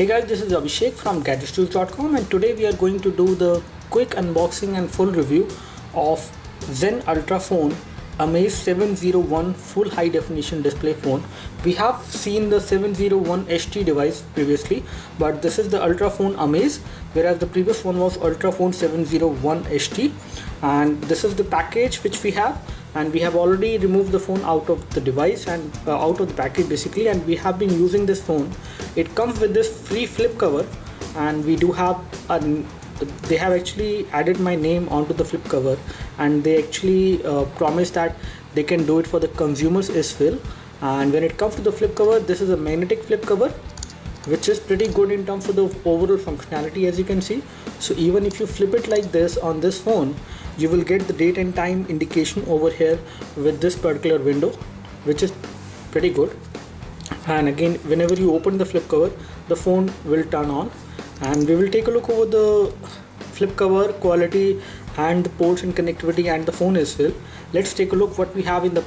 Hey guys, this is Abhishek from gadgetstouse.com and today we are going to do the quick unboxing and full review of Zen Ultrafone Amaze 701 full high definition display phone. We have seen the 701 HT device previously, but this is the Ultrafone Amaze, whereas the previous one was Ultrafone 701 HT. And this is the package which we have, and we have already removed the phone out of the device and uh, out of the package basically, and we have been using this phone. It comes with this free flip cover, and we do have a they have actually added my name onto the flip cover. And they actually uh, promised that they can do it for the consumers as well. And when it comes to the flip cover this is a magnetic flip cover which is pretty good in terms of the overall functionality as you can see. So even if you flip it like this on this phone you will get the date and time indication over here with this particular window which is pretty good. And again whenever you open the flip cover the phone will turn on. And we will take a look over the flip cover quality and the ports and connectivity and the phone as well. Let's take a look what we have in the,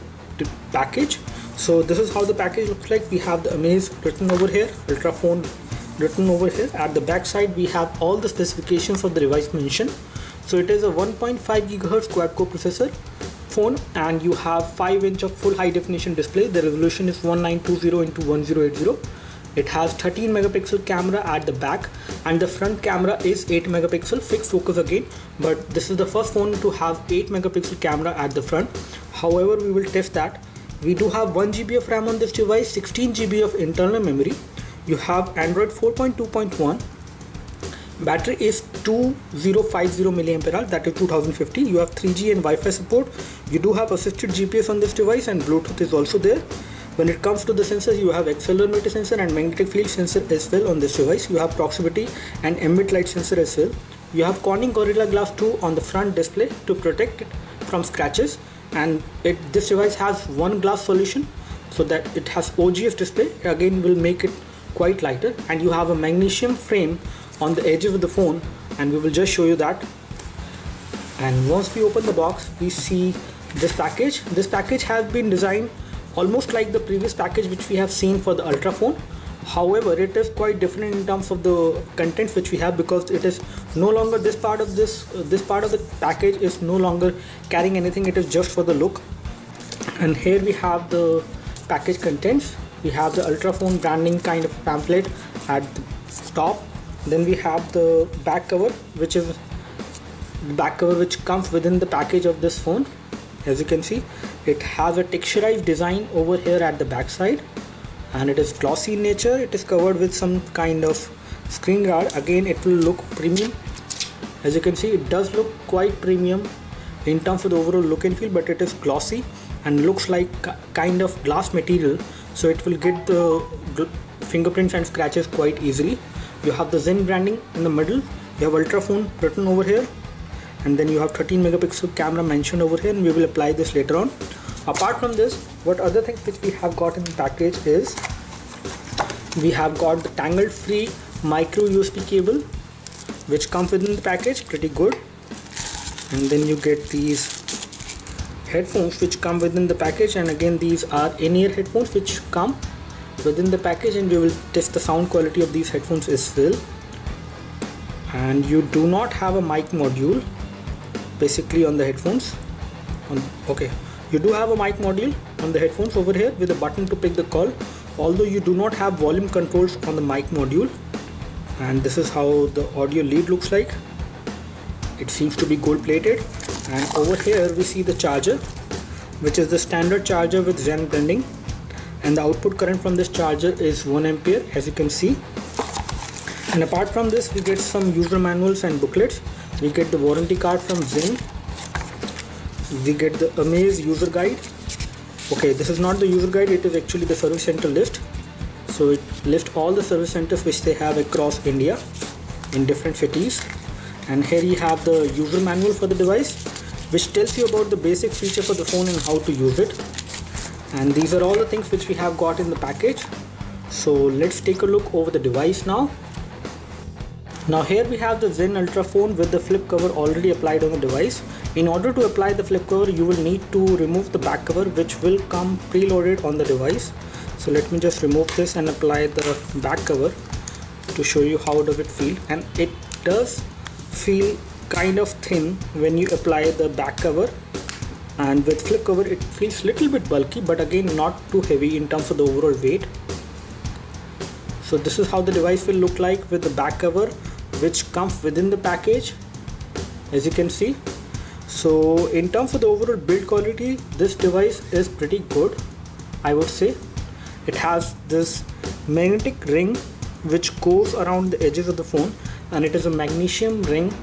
package. So this is how the package looks like. We have the amaze written over here ultrafone written over here. At the back side we have all the specifications of the device mentioned so it is a 1.5 GHz quad core processor phone and you have 5 inch of full high definition display the resolution is 1920 into 1080 it has 13 megapixel camera at the back and the front camera is 8 megapixel fixed focus again but this is the first phone to have 8 megapixel camera at the front. However, we will test that. We do have 1 GB of RAM on this device, 16 GB of internal memory. You have Android 4.2.1 battery is 2050 milliampere hour that is 2050 you have 3g and wi-fi support. You do have assisted gps on this device and bluetooth is also there. When it comes to the sensors, you have accelerometer sensor and magnetic field sensor as well on this device. You have proximity and ambient light sensor as well. You have Corning Gorilla Glass 2 on the front display to protect it from scratches. And it, this device has one glass solution so that it has OGS display. Again will make it quite lighter. And you have a magnesium frame on the edges of the phone and we will just show you that. And once we open the box we see this package. This package has been designed almost like the previous package which we have seen for the ultrafone. However it is quite different in terms of the contents which we have because it is no longer this part of this uh, this part of the package is no longer carrying anything. It is just for the look. And here we have the package contents. We have the ultrafone branding kind of pamphlet at the top then we have the back cover which is back cover which comes within the package of this phone. As you can see it has a texturized design over here at the back side. And it is glossy in nature. It is covered with some kind of screen guard. Again it will look premium. As you can see it does look quite premium in terms of the overall look and feel but it is glossy and looks like kind of glass material. So it will get the fingerprints and scratches quite easily you have the zen branding in the middle. You have ultrafone written over here. And then you have 13 megapixel camera mentioned over here and we will apply this later on. Apart from this what other things which we have got in the package is we have got the tangled free micro USB cable which comes within the package pretty good. And then you get these headphones which come within the package. And again these are in-ear headphones which come within the package and we will test the sound quality of these headphones as well. And you do not have a mic module basically on the headphones. On, okay. You do have a mic module on the headphones over here with a button to pick the call although you do not have volume controls on the mic module. And this is how the audio lead looks like. It seems to be gold plated and over here we see the charger which is the standard charger with Zen blending and the output current from this charger is 1 ampere as you can see. And apart from this we get some user manuals and booklets. We get the warranty card from Zen we get the Amaze user guide. Okay this is not the user guide. It is actually the service center list. So it lists all the service centers which they have across India in different cities. And here you have the user manual for the device which tells you about the basic features of the phone and how to use it and these are all the things which we have got in the package so let's take a look over the device now now here we have the Zen Ultrafone with the flip cover already applied on the device. In order to apply the flip cover you will need to remove the back cover which will come preloaded on the device. So let me just remove this and apply the back cover. to show you how does it feel and it does feel kind of thin when you apply the back cover and with flip cover it feels little bit bulky but again not too heavy in terms of the overall weight. So this is how the device will look like with the back cover which comes within the package as you can see. So in terms of the overall build quality this device is pretty good I would say. It has this magnetic ring which goes around the edges of the phone and it is a magnesium ring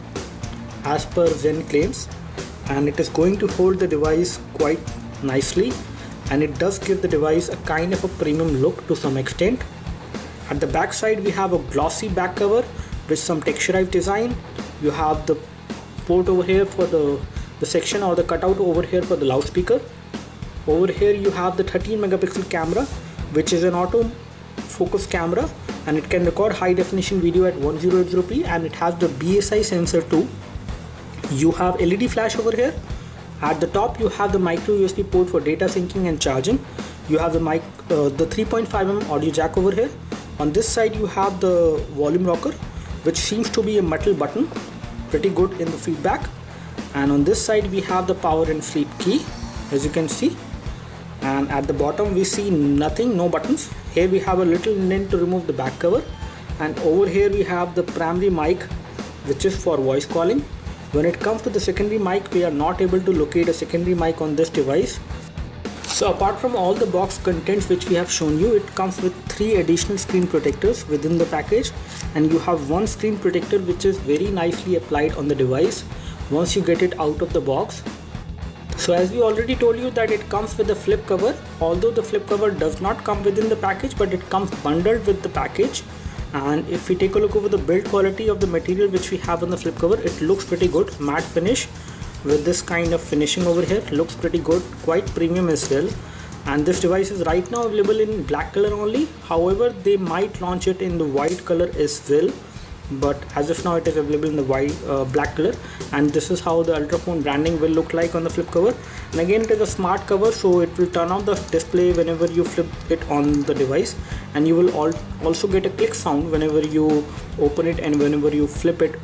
as per Zen claims and it is going to hold the device quite nicely and it does give the device a kind of a premium look to some extent. At the back side we have a glossy back cover with some texturized design. You have the port over here for the, the section or the cutout over here for the loudspeaker. Over here you have the 13 megapixel camera which is an auto focus camera and it can record high definition video at 1080p and it has the BSI sensor too you have LED flash over here. At the top you have the micro USB port for data syncing and charging. You have the mic uh, the 3.5mm audio jack over here. On this side you have the volume rocker which seems to be a metal button. Pretty good in the feedback. And on this side we have the power and sleep key as you can see. And at the bottom we see nothing no buttons. Here we have a little indent to remove the back cover. And over here we have the primary mic which is for voice calling when it comes to the secondary mic, we are not able to locate a secondary mic on this device. So apart from all the box contents which we have shown you, it comes with three additional screen protectors within the package and you have one screen protector which is very nicely applied on the device once you get it out of the box. So as we already told you that it comes with a flip cover, although the flip cover does not come within the package but it comes bundled with the package and if we take a look over the build quality of the material which we have on the flip cover it looks pretty good. Matte finish with this kind of finishing over here looks pretty good. Quite premium as well. And this device is right now available in black color only. However they might launch it in the white color as well but as of now it is available in the white uh, black color. And this is how the ultrafone branding will look like on the flip cover. And again it is a smart cover so it will turn on the display whenever you flip it on the device. And you will also get a click sound whenever you open it and whenever you flip it.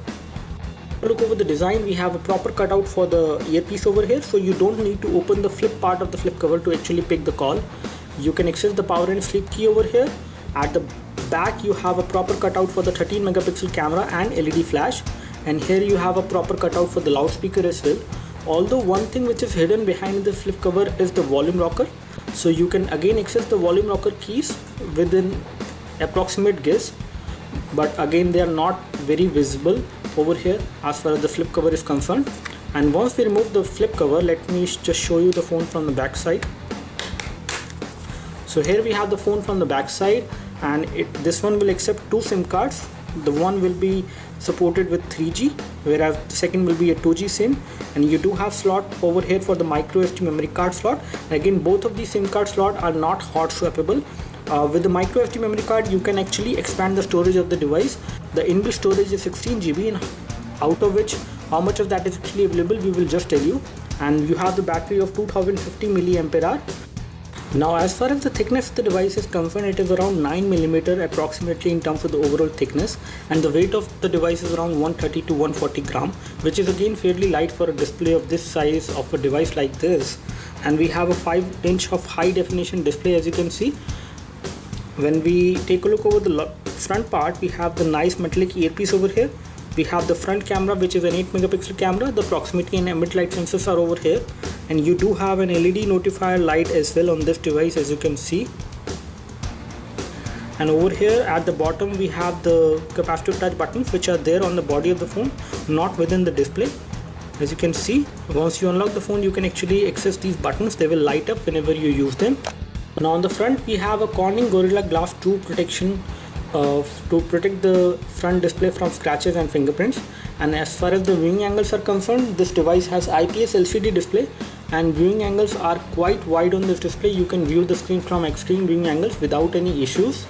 Look over the design. We have a proper cutout for the earpiece over here so you don't need to open the flip part of the flip cover to actually pick the call. You can access the power and sleep key over here at the back you have a proper cutout for the 13 megapixel camera and LED flash. And here you have a proper cutout for the loudspeaker as well. Although one thing which is hidden behind the flip cover is the volume rocker. So you can again access the volume rocker keys within approximate guess but again they are not very visible over here as far as the flip cover is concerned. And once we remove the flip cover let me just show you the phone from the back side. So here we have the phone from the back side and it, this one will accept two SIM cards. The one will be supported with 3G whereas the second will be a 2G SIM. And you do have slot over here for the micro SD memory card slot. Again both of these SIM card slot are not hot swappable. Uh, with the micro SD memory card you can actually expand the storage of the device. The inbuilt storage is 16 GB and out of which how much of that is actually available we will just tell you. And you have the battery of 2050 milliampere hour now as far as the thickness of the device is concerned, it is around 9mm approximately in terms of the overall thickness. And the weight of the device is around 130 to 140 gram which is again fairly light for a display of this size of a device like this. And we have a 5 inch of high definition display as you can see. When we take a look over the front part we have the nice metallic earpiece over here we have the front camera which is an 8 megapixel camera. The proximity and ambient light sensors are over here. And you do have an LED notifier light as well on this device as you can see. And over here at the bottom we have the capacitive touch buttons which are there on the body of the phone not within the display. As you can see once you unlock the phone you can actually access these buttons. They will light up whenever you use them. Now on the front we have a Corning Gorilla Glass 2 protection uh, to protect the front display from scratches and fingerprints. And as far as the viewing angles are concerned this device has IPS LCD display and viewing angles are quite wide on this display. You can view the screen from extreme viewing angles without any issues.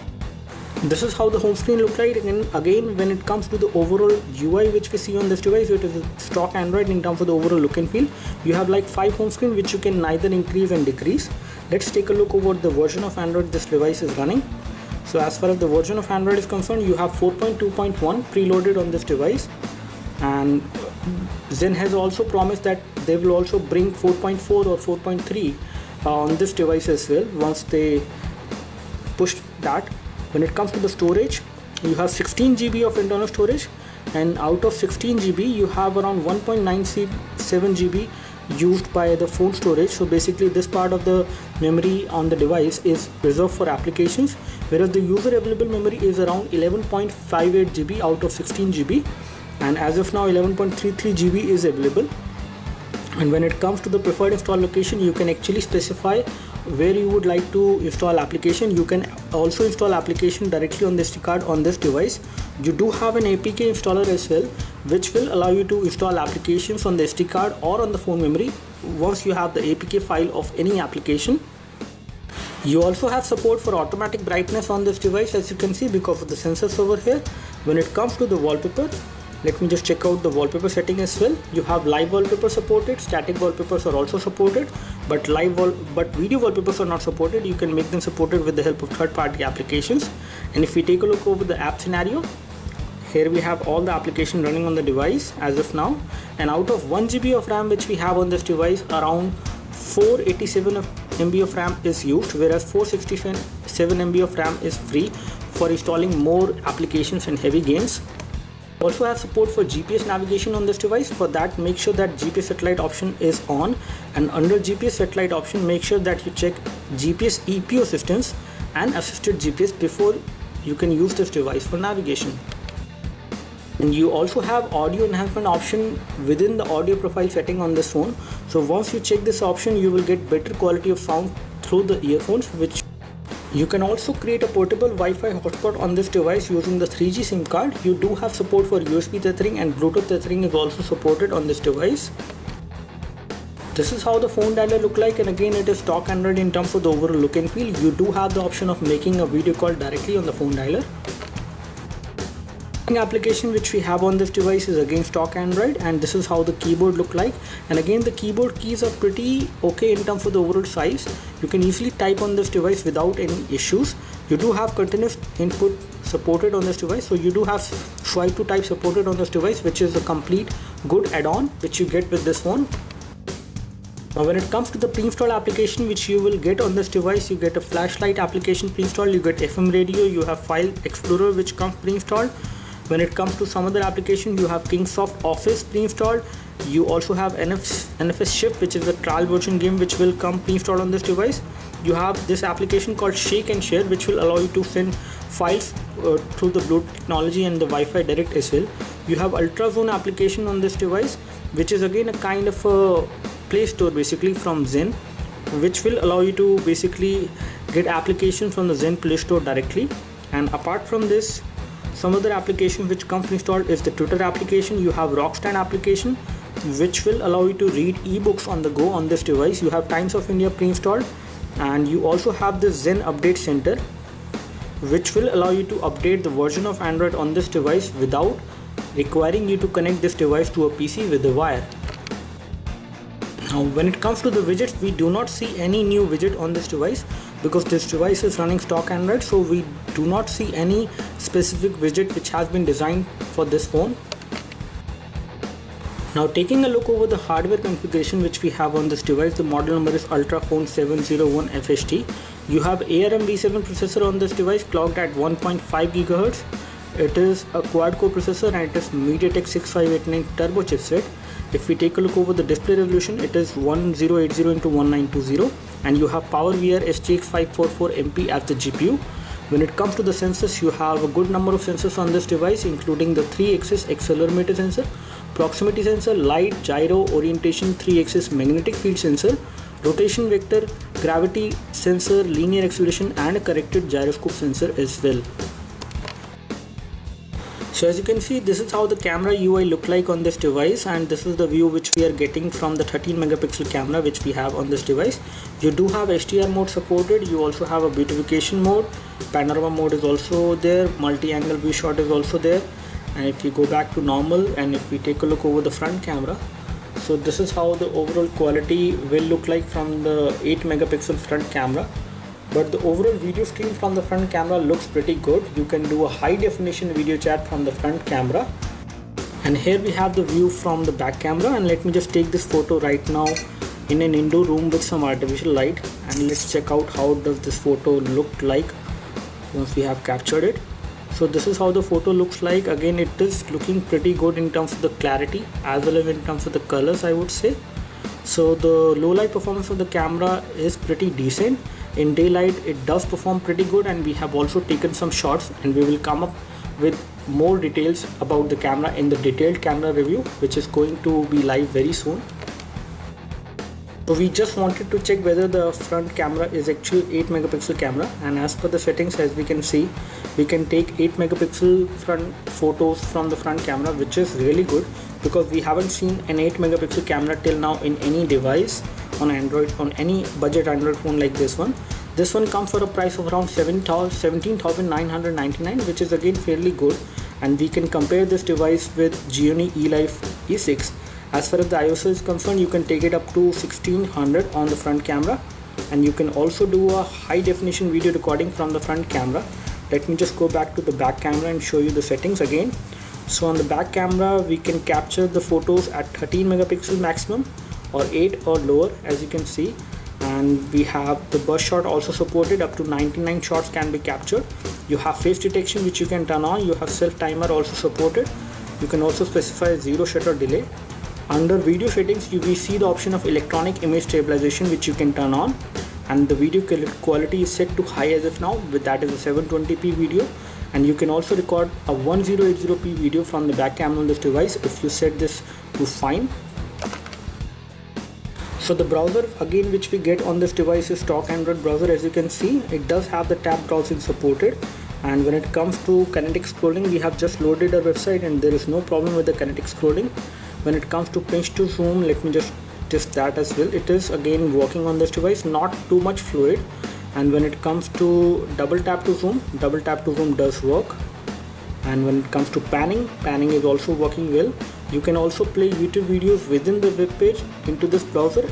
This is how the home screen looks like. And again when it comes to the overall UI which we see on this device it is stock Android in terms of the overall look and feel. You have like five home screen which you can neither increase and decrease. Let's take a look over the version of Android this device is running so as far as the version of android is concerned you have 4.2.1 preloaded on this device. And zen has also promised that they will also bring 4.4 or 4.3 uh, on this device as well once they push that. When it comes to the storage you have 16 GB of internal storage and out of 16 GB you have around 1.97 GB used by the phone storage. So basically this part of the memory on the device is reserved for applications whereas the user available memory is around 11.58 GB out of 16 GB and as of now 11.33 GB is available. And when it comes to the preferred install location you can actually specify where you would like to install application. You can also install application directly on the SD card on this device. You do have an APK installer as well which will allow you to install applications on the SD card or on the phone memory once you have the APK file of any application you also have support for automatic brightness on this device as you can see because of the sensors over here. When it comes to the wallpaper let me just check out the wallpaper setting as well. You have live wallpaper supported static wallpapers are also supported but live wall but video wallpapers are not supported. You can make them supported with the help of third-party applications. And if we take a look over the app scenario here we have all the application running on the device as of now. And out of 1 GB of RAM which we have on this device around 487 MB of RAM is used whereas 467 MB of RAM is free for installing more applications and heavy games. Also have support for GPS navigation on this device. For that make sure that GPS satellite option is on. And under GPS satellite option make sure that you check GPS EPO assistance and assisted GPS before you can use this device for navigation and you also have audio enhancement option within the audio profile setting on this phone so once you check this option you will get better quality of sound through the earphones which you can also create a portable Wi-Fi hotspot on this device using the 3G SIM card. You do have support for USB tethering and Bluetooth tethering is also supported on this device. This is how the phone dialer look like and again it is stock Android in terms of the overall look and feel. You do have the option of making a video call directly on the phone dialer application which we have on this device is again stock android and this is how the keyboard look like. And again the keyboard keys are pretty okay in terms of the overall size. You can easily type on this device without any issues. You do have continuous input supported on this device. So you do have swipe to type supported on this device which is a complete good add-on which you get with this phone. Now when it comes to the pre-installed application which you will get on this device you get a flashlight application pre-installed you get fm radio you have file explorer which comes pre-installed when it comes to some other application you have kingsoft office pre-installed. You also have NF, nfs shift which is a trial version game which will come pre-installed on this device. You have this application called shake and share which will allow you to send files uh, through the bluetooth technology and the wi-fi direct as well. You have ultrazone application on this device which is again a kind of a play store basically from zen which will allow you to basically get applications from the zen play store directly. And apart from this some other application which comes installed is the Twitter application. You have Rockstand application which will allow you to read ebooks on the go on this device. You have Times of India pre-installed and you also have the Zen Update Center which will allow you to update the version of Android on this device without requiring you to connect this device to a PC with a wire. Now when it comes to the widgets, we do not see any new widget on this device because this device is running stock Android so we do not see any specific widget which has been designed for this phone. Now taking a look over the hardware configuration which we have on this device, the model number is Ultrafone 701 FHD. You have ARM V7 processor on this device clocked at 1.5 GHz. It is a quad-core processor and it is MediaTek 6589 turbo chipset if we take a look over the display resolution it is 1080 into 1920 and you have PowerVR SGX 544 MP as the GPU when it comes to the sensors you have a good number of sensors on this device including the 3-axis accelerometer sensor proximity sensor light gyro orientation 3-axis magnetic field sensor rotation vector gravity sensor linear acceleration and a corrected gyroscope sensor as well so as you can see this is how the camera UI look like on this device and this is the view which we are getting from the 13 megapixel camera which we have on this device. You do have HDR mode supported. You also have a beautification mode. Panorama mode is also there. Multi-angle view shot is also there. And if you go back to normal and if we take a look over the front camera so this is how the overall quality will look like from the 8 megapixel front camera but the overall video stream from the front camera looks pretty good. You can do a high definition video chat from the front camera. And here we have the view from the back camera. And let me just take this photo right now in an indoor room with some artificial light. And let's check out how does this photo look like once we have captured it. So this is how the photo looks like. Again it is looking pretty good in terms of the clarity as well as in terms of the colors I would say. So the low light performance of the camera is pretty decent in daylight it does perform pretty good and we have also taken some shots and we will come up with more details about the camera in the detailed camera review which is going to be live very soon. So we just wanted to check whether the front camera is actually 8 megapixel camera and as per the settings as we can see we can take 8 megapixel front photos from the front camera which is really good because we haven't seen an 8 megapixel camera till now in any device on Android on any budget Android phone like this one. This one comes for a price of around 17,999 which is again fairly good. And we can compare this device with Gionee eLife E6 as far as the ISO is concerned you can take it up to 1600 on the front camera. And you can also do a high definition video recording from the front camera. Let me just go back to the back camera and show you the settings again. So on the back camera we can capture the photos at 13 megapixel maximum or 8 or lower as you can see. And we have the burst shot also supported. Up to 99 shots can be captured. You have face detection which you can turn on. You have self timer also supported. You can also specify zero shutter delay. Under video settings you will see the option of electronic image stabilization which you can turn on. And the video quality is set to high as of now with that is a 720p video. And you can also record a 1080p video from the back camera on this device if you set this to fine so the browser again which we get on this device is stock Android browser. As you can see it does have the tab browsing supported. And when it comes to kinetic scrolling we have just loaded our website and there is no problem with the kinetic scrolling. When it comes to pinch to zoom let me just test that as well. It is again working on this device not too much fluid. And when it comes to double tap to zoom double tap to zoom does work. And when it comes to panning panning is also working well you can also play youtube videos within the web page into this browser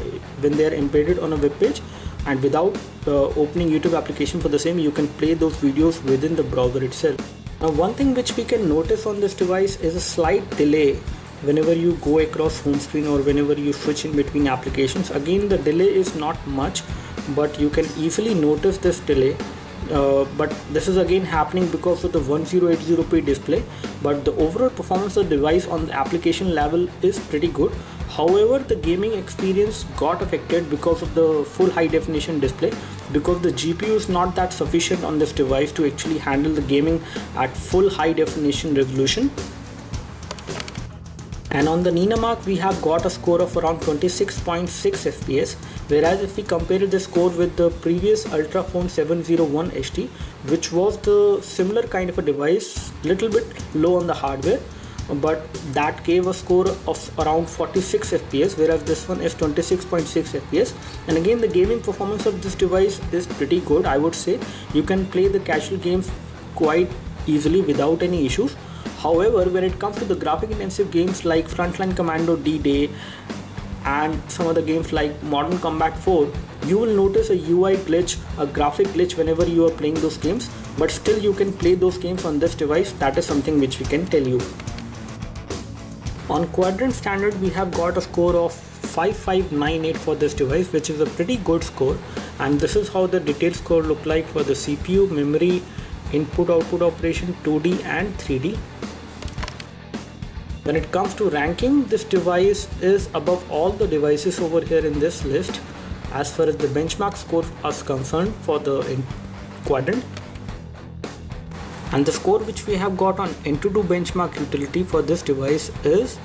when they are embedded on a web page. And without uh, opening youtube application for the same you can play those videos within the browser itself. Now one thing which we can notice on this device is a slight delay whenever you go across home screen or whenever you switch in between applications. Again the delay is not much but you can easily notice this delay uh, but this is again happening because of the 1080p display. But the overall performance of the device on the application level is pretty good. However the gaming experience got affected because of the full high definition display. Because the GPU is not that sufficient on this device to actually handle the gaming at full high definition resolution and on the Nenamark we have got a score of around 26.6 FPS whereas if we compare the score with the previous Ultrafone 701 HT which was the similar kind of a device little bit low on the hardware but that gave a score of around 46 fps whereas this one is 26.6 fps and again the gaming performance of this device is pretty good i would say. You can play the casual games quite easily without any issues However, when it comes to the graphic intensive games like Frontline Commando D-Day and some other games like Modern Combat 4, you will notice a UI glitch, a graphic glitch whenever you are playing those games, but still you can play those games on this device. That is something which we can tell you. On quadrant standard, we have got a score of 5598 for this device, which is a pretty good score. And this is how the detailed score look like for the CPU, memory, input output operation 2D and 3D when it comes to ranking, this device is above all the devices over here in this list as far as the benchmark score is concerned for the quadrant. And the score which we have got on Antutu benchmark utility for this device is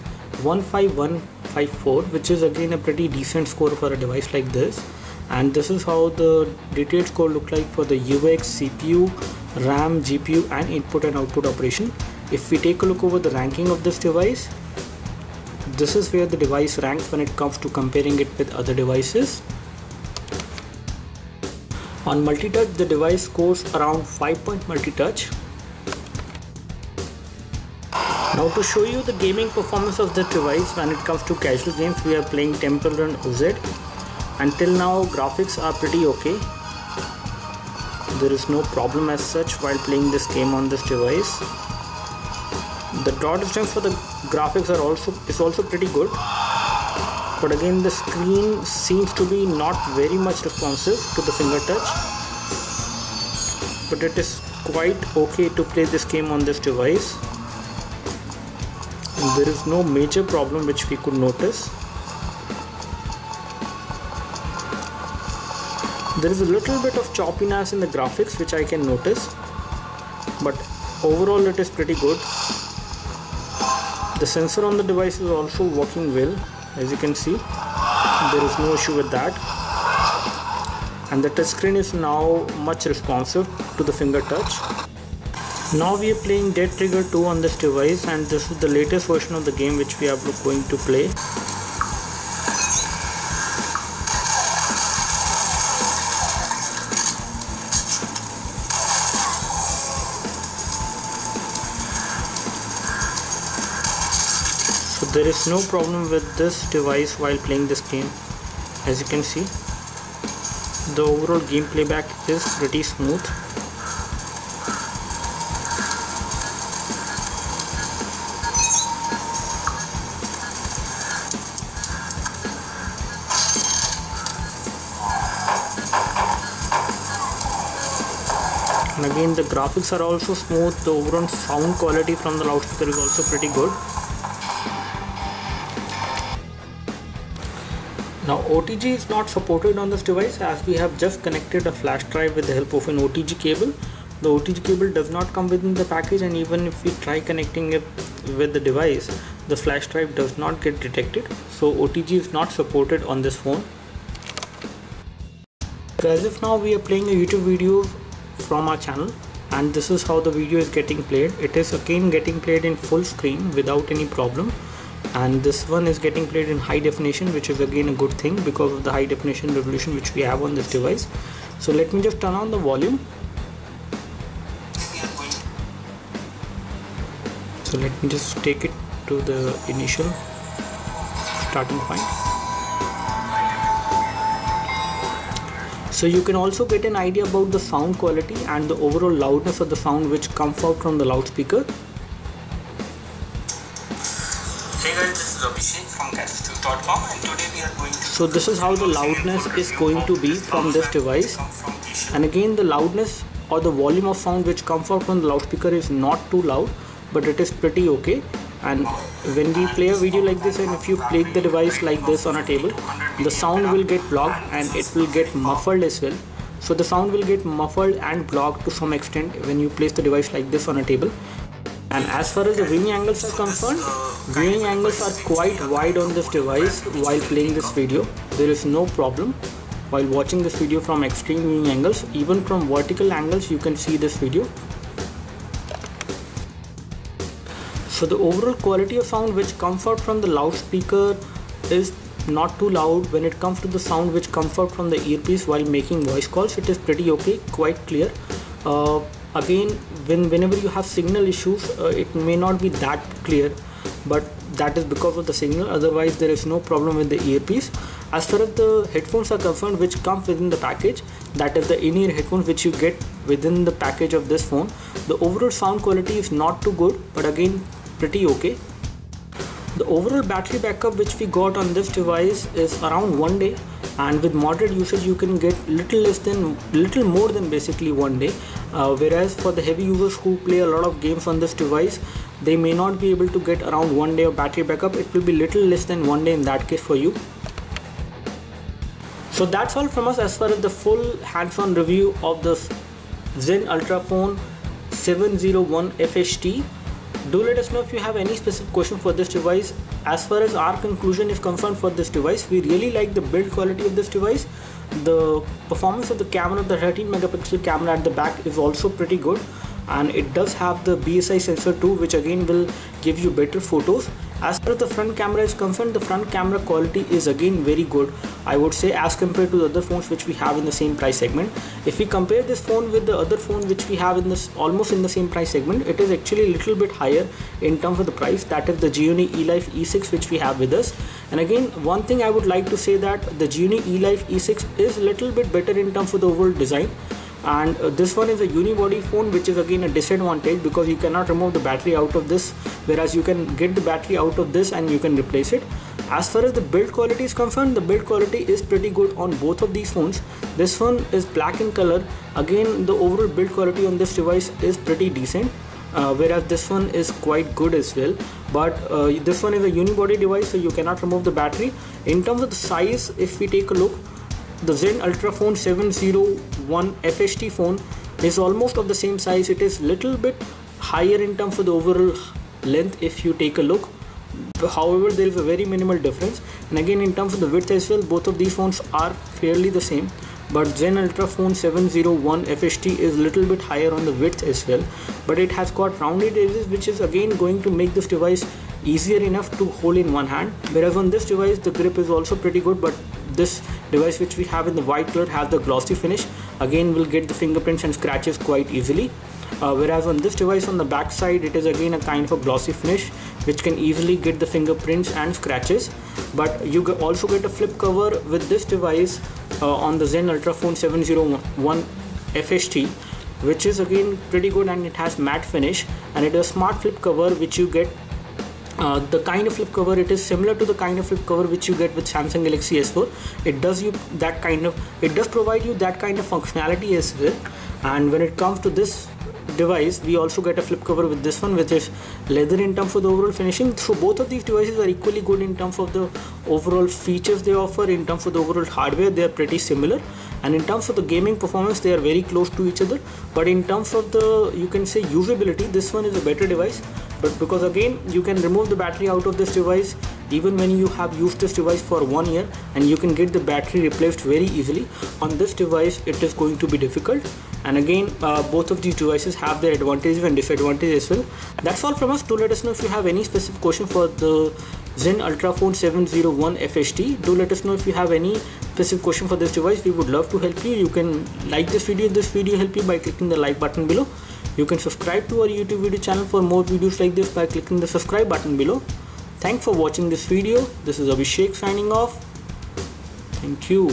15154 which is again a pretty decent score for a device like this and this is how the detailed score look like for the UX, CPU, RAM, GPU and input and output operation if we take a look over the ranking of this device this is where the device ranks when it comes to comparing it with other devices. On multi-touch the device scores around 5 point multi-touch. Now to show you the gaming performance of this device when it comes to casual games we are playing Temple Run OZ until now graphics are pretty okay. There is no problem as such while playing this game on this device the draw distance for the graphics are also is also pretty good. But again the screen seems to be not very much responsive to the finger touch. But it is quite okay to play this game on this device. And there is no major problem which we could notice. There is a little bit of choppiness in the graphics which I can notice. But overall it is pretty good the sensor on the device is also working well as you can see. There is no issue with that. And the touchscreen is now much responsive to the finger touch. Now we are playing Dead Trigger 2 on this device and this is the latest version of the game which we are going to play there is no problem with this device while playing this game. As you can see the overall game playback is pretty smooth. And again the graphics are also smooth. The overall sound quality from the loudspeaker is also pretty good now OTG is not supported on this device. As we have just connected a flash drive with the help of an OTG cable the OTG cable does not come within the package. And even if we try connecting it with the device the flash drive does not get detected. So OTG is not supported on this phone. As if now we are playing a YouTube video from our channel. And this is how the video is getting played. It is again getting played in full screen without any problem and this one is getting played in high definition which is again a good thing because of the high definition resolution which we have on this device. So let me just turn on the volume. So let me just take it to the initial starting point. So you can also get an idea about the sound quality and the overall loudness of the sound which comes out from the loudspeaker And today we are going to so this is how the loudness is going to be from this device. And again the loudness or the volume of sound which comes out from the loudspeaker is not too loud but it is pretty okay. And when we play a video like this and if you play the device like this on a table the sound will get blocked and it will get muffled as well. So the sound will get muffled and blocked to some extent when you place the device like this on a table and as far as the viewing angles are concerned viewing angles are quite wide on this device while playing this video. There is no problem. While watching this video from extreme viewing angles even from vertical angles you can see this video. So the overall quality of sound which comes out from the loudspeaker is not too loud. When it comes to the sound which comes out from the earpiece while making voice calls it is pretty okay quite clear. Uh, again when whenever you have signal issues uh, it may not be that clear but that is because of the signal. Otherwise there is no problem with the earpiece. As far as the headphones are concerned which comes within the package that is the in-ear headphones which you get within the package of this phone the overall sound quality is not too good but again pretty okay. The overall battery backup which we got on this device is around one day and with moderate usage you can get little less than little more than basically one day. Uh, whereas for the heavy users who play a lot of games on this device they may not be able to get around one day of battery backup. It will be little less than one day in that case for you. So that's all from us as far as the full hands-on review of the Zen Ultra phone 701 FHT do let us know if you have any specific question for this device. As far as our conclusion is concerned for this device we really like the build quality of this device. The performance of the camera the 13 megapixel camera at the back is also pretty good and it does have the BSI sensor too which again will give you better photos. As far as the front camera is concerned the front camera quality is again very good. I would say as compared to the other phones which we have in the same price segment. If we compare this phone with the other phone which we have in this almost in the same price segment it is actually a little bit higher in terms of the price. That is the Gionee eLife E6 which we have with us. And again one thing I would like to say that the Gionee eLife E6 is a little bit better in terms of the overall design and uh, this one is a unibody phone which is again a disadvantage because you cannot remove the battery out of this whereas you can get the battery out of this and you can replace it. As far as the build quality is concerned the build quality is pretty good on both of these phones. This one is black in color. Again the overall build quality on this device is pretty decent uh, whereas this one is quite good as well. But uh, this one is a unibody device so you cannot remove the battery. In terms of the size if we take a look the Zen Ultrafone 701 FHD phone is almost of the same size. It is little bit higher in terms of the overall length if you take a look. However there is a very minimal difference. And again in terms of the width as well both of these phones are fairly the same. But Zen Ultrafone 701 FHD is a little bit higher on the width as well. But it has got rounded edges which is again going to make this device easier enough to hold in one hand. Whereas on this device the grip is also pretty good but this device which we have in the white color has the glossy finish. Again we'll get the fingerprints and scratches quite easily. Uh, whereas on this device on the back side it is again a kind of a glossy finish which can easily get the fingerprints and scratches. But you also get a flip cover with this device uh, on the Zen Ultrafone 701 FHD which is again pretty good and it has matte finish. And it is a smart flip cover which you get uh, the kind of flip cover it is similar to the kind of flip cover which you get with Samsung Galaxy S4 it does you that kind of it does provide you that kind of functionality as well. And when it comes to this device we also get a flip cover with this one which is leather in terms of the overall finishing. So both of these devices are equally good in terms of the overall features they offer. In terms of the overall hardware they are pretty similar. And in terms of the gaming performance they are very close to each other. But in terms of the you can say usability this one is a better device but because again you can remove the battery out of this device even when you have used this device for one year and you can get the battery replaced very easily. On this device it is going to be difficult. And again uh, both of these devices have their advantages and disadvantages as well. That's all from us. Do let us know if you have any specific question for the Zen Ultrafone 701 FHD do let us know if you have any specific question for this device. We would love to help you. You can like this video. If this video help you by clicking the like button below you can subscribe to our youtube video channel for more videos like this by clicking the subscribe button below. Thanks for watching this video. This is abhishek signing off. Thank you